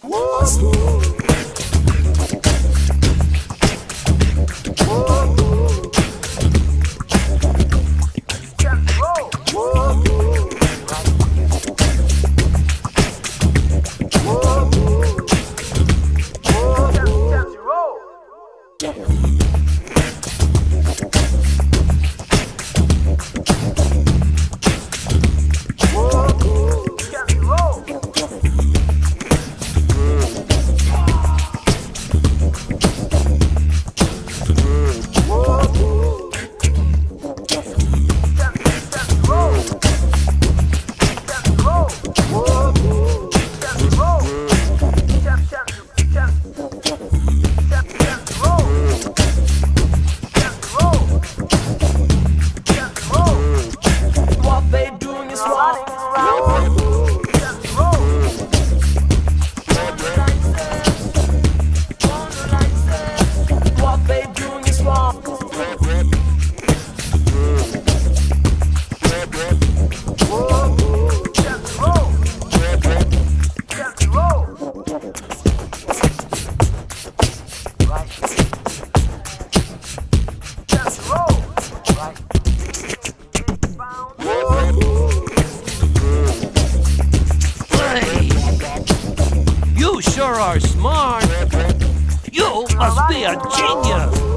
What sure are smart. You must be a genius.